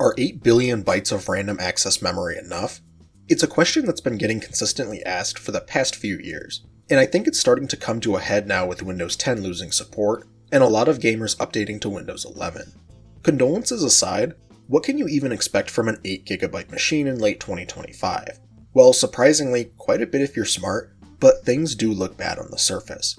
Are 8 billion bytes of random access memory enough? It's a question that's been getting consistently asked for the past few years, and I think it's starting to come to a head now with Windows 10 losing support, and a lot of gamers updating to Windows 11. Condolences aside, what can you even expect from an 8GB machine in late 2025? Well, surprisingly, quite a bit if you're smart, but things do look bad on the surface.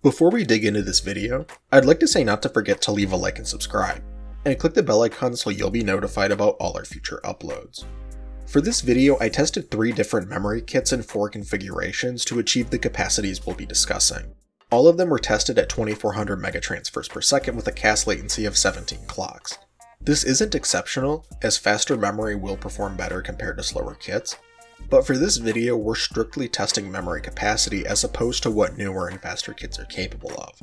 Before we dig into this video, I'd like to say not to forget to leave a like and subscribe, and click the bell icon so you'll be notified about all our future uploads. For this video, I tested three different memory kits in four configurations to achieve the capacities we'll be discussing. All of them were tested at 2400 megatransfers per second with a CAS latency of 17 clocks. This isn't exceptional, as faster memory will perform better compared to slower kits, but for this video, we're strictly testing memory capacity as opposed to what newer and faster kits are capable of.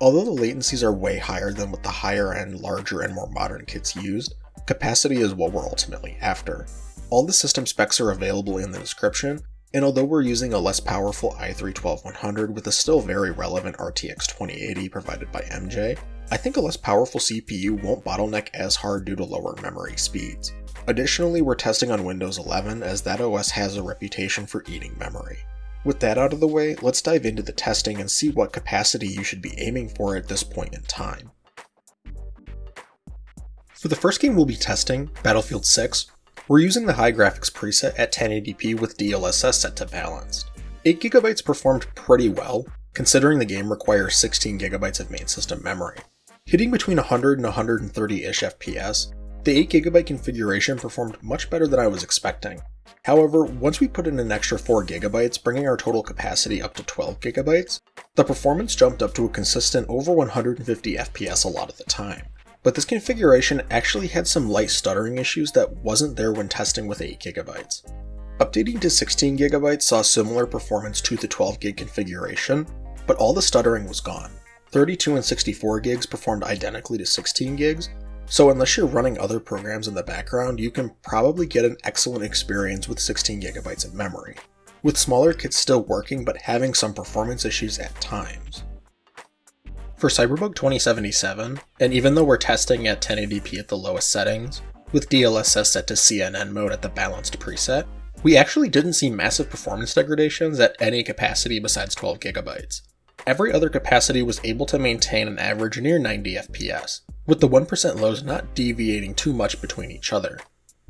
Although the latencies are way higher than what the higher end, larger, and more modern kits used, capacity is what we're ultimately after. All the system specs are available in the description, and although we're using a less powerful i3-12100 with a still very relevant RTX 2080 provided by MJ, I think a less powerful CPU won't bottleneck as hard due to lower memory speeds. Additionally, we're testing on Windows 11 as that OS has a reputation for eating memory. With that out of the way, let's dive into the testing and see what capacity you should be aiming for at this point in time. For the first game we'll be testing, Battlefield 6, we're using the high graphics preset at 1080p with DLSS set to balanced. 8GB performed pretty well, considering the game requires 16GB of main system memory. Hitting between 100 and 130-ish FPS, the 8GB configuration performed much better than I was expecting. However, once we put in an extra 4GB, bringing our total capacity up to 12GB, the performance jumped up to a consistent over 150 FPS a lot of the time. But this configuration actually had some light stuttering issues that wasn't there when testing with 8GB. Updating to 16GB saw similar performance to the 12GB configuration, but all the stuttering was gone. 32 and 64 gigs performed identically to 16 gigs, so unless you're running other programs in the background, you can probably get an excellent experience with 16 gigabytes of memory, with smaller kits still working but having some performance issues at times. For Cyberbug 2077, and even though we're testing at 1080p at the lowest settings, with DLSS set to CNN mode at the balanced preset, we actually didn't see massive performance degradations at any capacity besides 12 gigabytes. Every other capacity was able to maintain an average near 90 FPS, with the 1% lows not deviating too much between each other.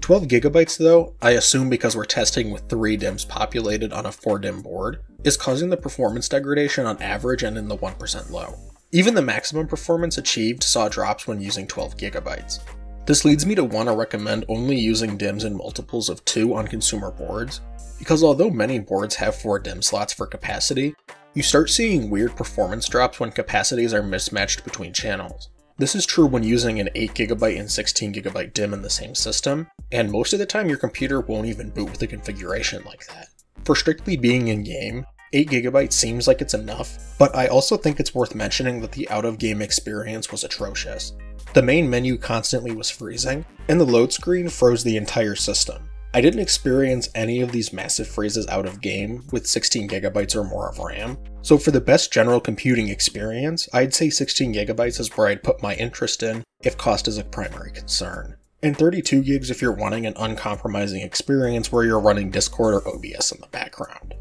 12 gigabytes though, I assume because we're testing with 3 DIMMs populated on a 4 DIMM board, is causing the performance degradation on average and in the 1% low. Even the maximum performance achieved saw drops when using 12 gigabytes. This leads me to want to recommend only using DIMMs in multiples of 2 on consumer boards, because although many boards have 4 DIMM slots for capacity, you start seeing weird performance drops when capacities are mismatched between channels. This is true when using an 8GB and 16GB DIMM in the same system, and most of the time your computer won't even boot with a configuration like that. For strictly being in-game, 8GB seems like it's enough, but I also think it's worth mentioning that the out-of-game experience was atrocious. The main menu constantly was freezing, and the load screen froze the entire system. I didn't experience any of these massive freezes out of game with 16GB or more of RAM, so for the best general computing experience, I'd say 16GB is where I'd put my interest in if cost is a primary concern. And 32 gigs if you're wanting an uncompromising experience where you're running Discord or OBS in the background.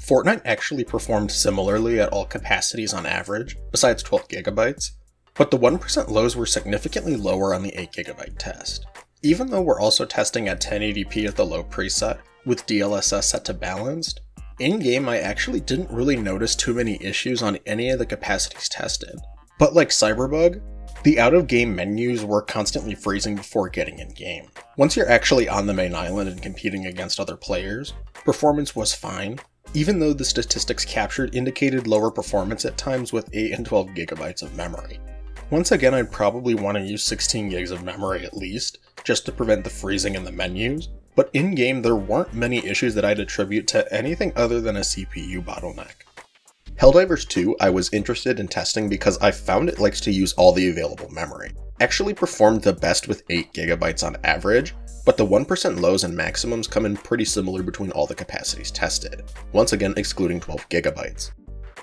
Fortnite actually performed similarly at all capacities on average, besides 12 gigabytes, but the 1% lows were significantly lower on the 8GB test. Even though we're also testing at 1080p at the low preset, with DLSS set to balanced, in-game I actually didn't really notice too many issues on any of the capacities tested. But like Cyberbug, the out-of-game menus were constantly freezing before getting in-game. Once you're actually on the main island and competing against other players, performance was fine, even though the statistics captured indicated lower performance at times with 8 and 12 gigabytes of memory. Once again, I'd probably want to use 16 gigs of memory at least, just to prevent the freezing in the menus, but in-game there weren't many issues that I'd attribute to anything other than a CPU bottleneck. Helldivers 2 I was interested in testing because I found it likes to use all the available memory. actually performed the best with 8GB on average, but the 1% lows and maximums come in pretty similar between all the capacities tested, once again excluding 12GB.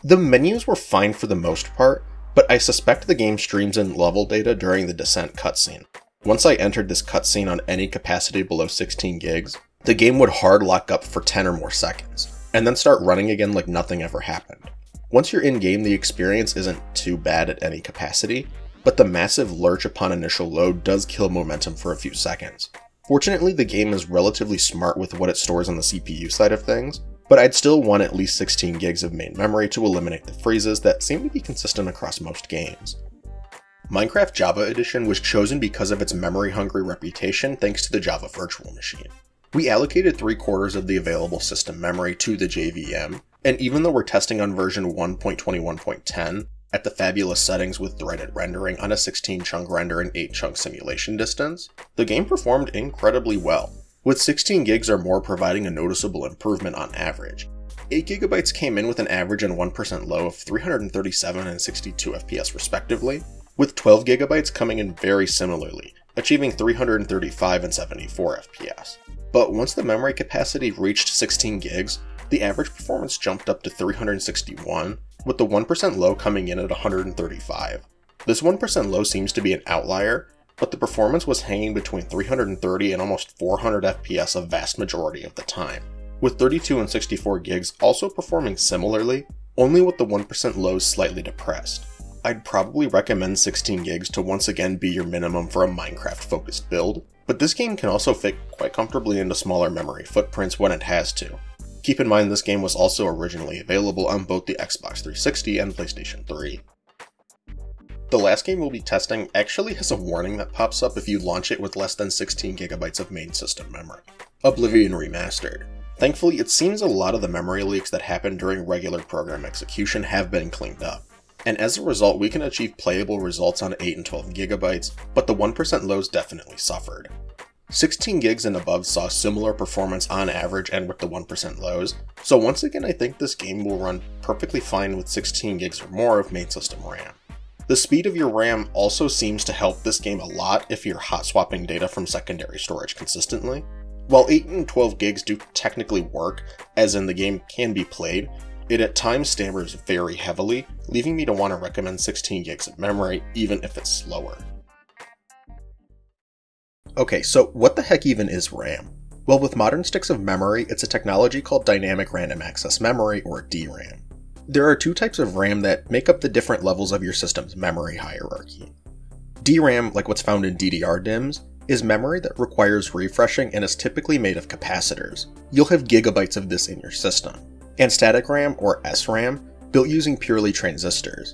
The menus were fine for the most part, but I suspect the game streams in level data during the descent cutscene. Once I entered this cutscene on any capacity below 16 gigs, the game would hard lock up for 10 or more seconds, and then start running again like nothing ever happened. Once you're in game, the experience isn't too bad at any capacity, but the massive lurch upon initial load does kill momentum for a few seconds. Fortunately, the game is relatively smart with what it stores on the CPU side of things, but I'd still want at least 16 gigs of main memory to eliminate the freezes that seem to be consistent across most games. Minecraft Java Edition was chosen because of its memory-hungry reputation thanks to the Java Virtual Machine. We allocated 3 quarters of the available system memory to the JVM, and even though we're testing on version 1.21.10, at the fabulous settings with threaded rendering on a 16 chunk render and 8 chunk simulation distance, the game performed incredibly well, with 16 gigs or more providing a noticeable improvement on average. 8GB came in with an average and 1% low of 337 and 62 FPS respectively, with 12GB coming in very similarly, achieving 335 and 74 FPS. But once the memory capacity reached 16 gigs, the average performance jumped up to 361, with the 1% low coming in at 135. This 1% low seems to be an outlier, but the performance was hanging between 330 and almost 400 FPS a vast majority of the time, with 32 and 64 gigs also performing similarly, only with the 1% lows slightly depressed. I'd probably recommend 16 gigs to once again be your minimum for a Minecraft focused build, but this game can also fit quite comfortably into smaller memory footprints when it has to. Keep in mind this game was also originally available on both the Xbox 360 and PlayStation 3. The last game we'll be testing actually has a warning that pops up if you launch it with less than 16GB of main system memory. Oblivion Remastered. Thankfully, it seems a lot of the memory leaks that happen during regular program execution have been cleaned up. And as a result, we can achieve playable results on 8 and 12 gigabytes, but the 1% lows definitely suffered. 16 gigs and above saw similar performance on average and with the 1% lows, so once again I think this game will run perfectly fine with 16 gigs or more of main system RAM. The speed of your RAM also seems to help this game a lot if you're hot swapping data from secondary storage consistently. While 8 and 12 gigs do technically work, as in the game can be played, it at times stammers very heavily, leaving me to want to recommend 16 gigs of memory even if it's slower. Okay, so what the heck even is RAM? Well, with modern sticks of memory, it's a technology called Dynamic Random Access Memory, or DRAM. There are two types of RAM that make up the different levels of your system's memory hierarchy. DRAM, like what's found in DDR DIMMs, is memory that requires refreshing and is typically made of capacitors. You'll have gigabytes of this in your system. And static RAM, or SRAM, built using purely transistors.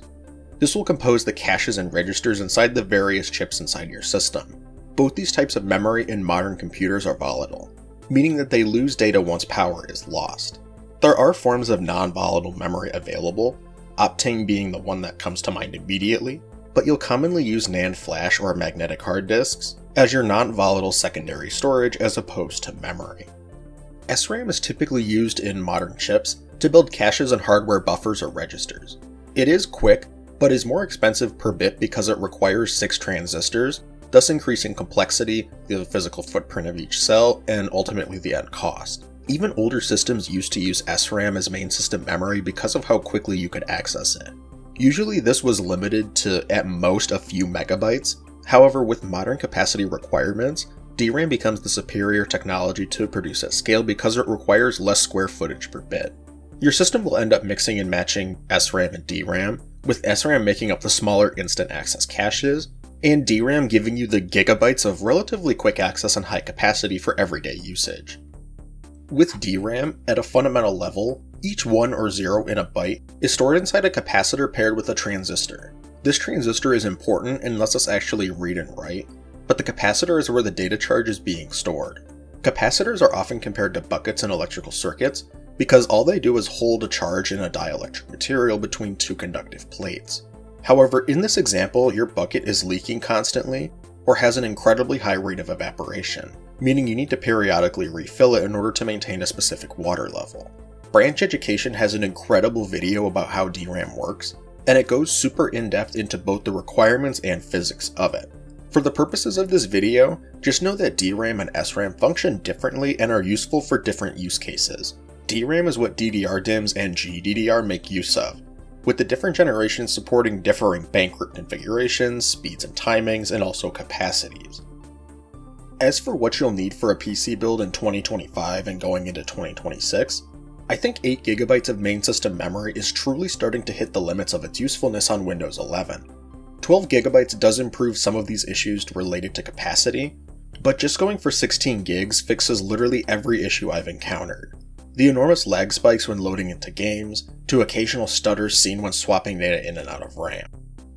This will compose the caches and registers inside the various chips inside your system. Both these types of memory in modern computers are volatile, meaning that they lose data once power is lost. There are forms of non-volatile memory available, Optane being the one that comes to mind immediately, but you'll commonly use NAND flash or magnetic hard disks as your non-volatile secondary storage as opposed to memory. SRAM is typically used in modern chips to build caches and hardware buffers or registers. It is quick, but is more expensive per bit because it requires 6 transistors, thus increasing complexity, the physical footprint of each cell, and ultimately the end cost. Even older systems used to use SRAM as main system memory because of how quickly you could access it. Usually this was limited to at most a few megabytes, however with modern capacity requirements, DRAM becomes the superior technology to produce at scale because it requires less square footage per bit. Your system will end up mixing and matching SRAM and DRAM, with SRAM making up the smaller instant access caches, and DRAM giving you the gigabytes of relatively quick access and high capacity for everyday usage. With DRAM, at a fundamental level, each 1 or 0 in a byte is stored inside a capacitor paired with a transistor. This transistor is important and lets us actually read and write, but the capacitor is where the data charge is being stored. Capacitors are often compared to buckets in electrical circuits because all they do is hold a charge in a dielectric material between two conductive plates. However, in this example, your bucket is leaking constantly or has an incredibly high rate of evaporation meaning you need to periodically refill it in order to maintain a specific water level. Branch Education has an incredible video about how DRAM works, and it goes super in depth into both the requirements and physics of it. For the purposes of this video, just know that DRAM and SRAM function differently and are useful for different use cases. DRAM is what DDR DIMMs and GDDR make use of, with the different generations supporting differing bank configurations, speeds and timings, and also capacities. As for what you'll need for a PC build in 2025 and going into 2026, I think 8GB of main system memory is truly starting to hit the limits of its usefulness on Windows 11. 12GB does improve some of these issues related to capacity, but just going for 16 gigs fixes literally every issue I've encountered. The enormous lag spikes when loading into games, to occasional stutters seen when swapping data in and out of RAM.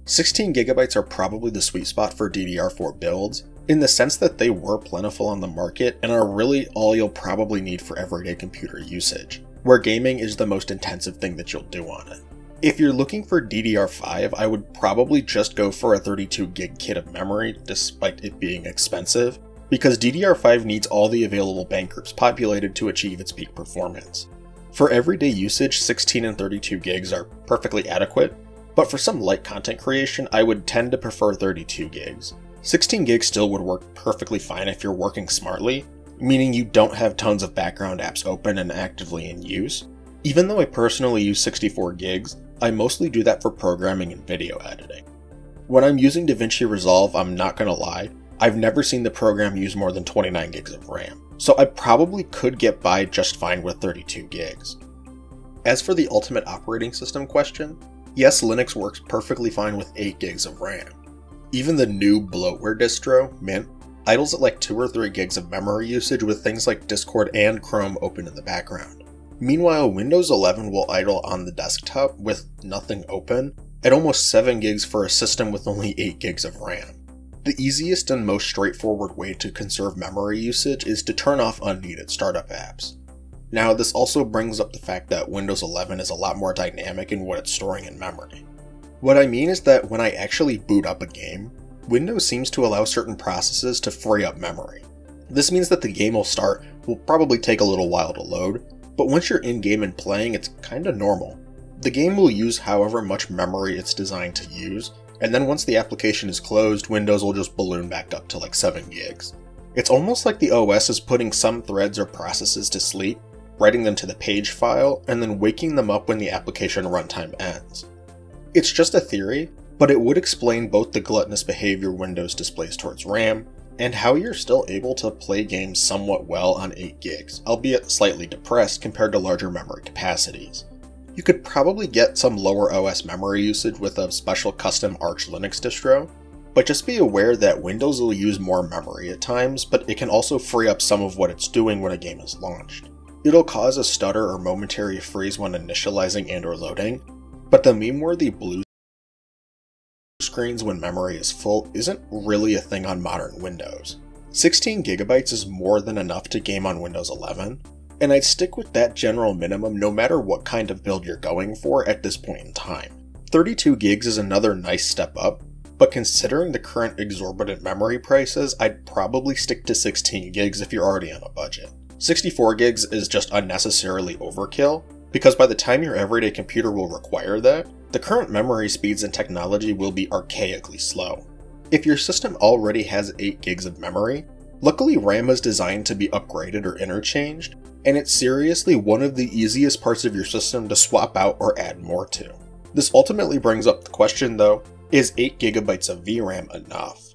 16GB are probably the sweet spot for DDR4 builds, in the sense that they were plentiful on the market and are really all you'll probably need for everyday computer usage where gaming is the most intensive thing that you'll do on it. If you're looking for DDR5, I would probably just go for a 32 gig kit of memory, despite it being expensive, because DDR5 needs all the available bank groups populated to achieve its peak performance. For everyday usage, 16 and 32 gigs are perfectly adequate, but for some light content creation, I would tend to prefer 32 gigs. 16 gigs still would work perfectly fine if you're working smartly, meaning you don't have tons of background apps open and actively in use. Even though I personally use 64 gigs, I mostly do that for programming and video editing. When I'm using DaVinci Resolve, I'm not gonna lie, I've never seen the program use more than 29 gigs of RAM, so I probably could get by just fine with 32 gigs. As for the ultimate operating system question, yes, Linux works perfectly fine with 8 gigs of RAM. Even the new bloatware distro, Mint, idles at like 2 or 3 gigs of memory usage with things like Discord and Chrome open in the background. Meanwhile, Windows 11 will idle on the desktop with nothing open at almost 7 gigs for a system with only 8 gigs of RAM. The easiest and most straightforward way to conserve memory usage is to turn off unneeded startup apps. Now, this also brings up the fact that Windows 11 is a lot more dynamic in what it's storing in memory. What I mean is that when I actually boot up a game, Windows seems to allow certain processes to free up memory. This means that the game will start will probably take a little while to load, but once you're in game and playing, it's kinda normal. The game will use however much memory it's designed to use, and then once the application is closed, Windows will just balloon back up to like 7 gigs. It's almost like the OS is putting some threads or processes to sleep, writing them to the page file, and then waking them up when the application runtime ends. It's just a theory, but it would explain both the gluttonous behavior Windows displays towards RAM, and how you're still able to play games somewhat well on 8 gigs, albeit slightly depressed compared to larger memory capacities. You could probably get some lower OS memory usage with a special custom Arch Linux distro, but just be aware that Windows will use more memory at times, but it can also free up some of what it's doing when a game is launched. It'll cause a stutter or momentary freeze when initializing and or loading, but the meme-worthy blue screens when memory is full isn't really a thing on modern Windows. 16 gigabytes is more than enough to game on Windows 11, and I'd stick with that general minimum no matter what kind of build you're going for at this point in time. 32 gigs is another nice step up, but considering the current exorbitant memory prices, I'd probably stick to 16 gigs if you're already on a budget. 64 gigs is just unnecessarily overkill, because by the time your everyday computer will require that, the current memory speeds and technology will be archaically slow. If your system already has 8 gigs of memory, luckily RAM is designed to be upgraded or interchanged, and it's seriously one of the easiest parts of your system to swap out or add more to. This ultimately brings up the question though, is 8 gigabytes of VRAM enough?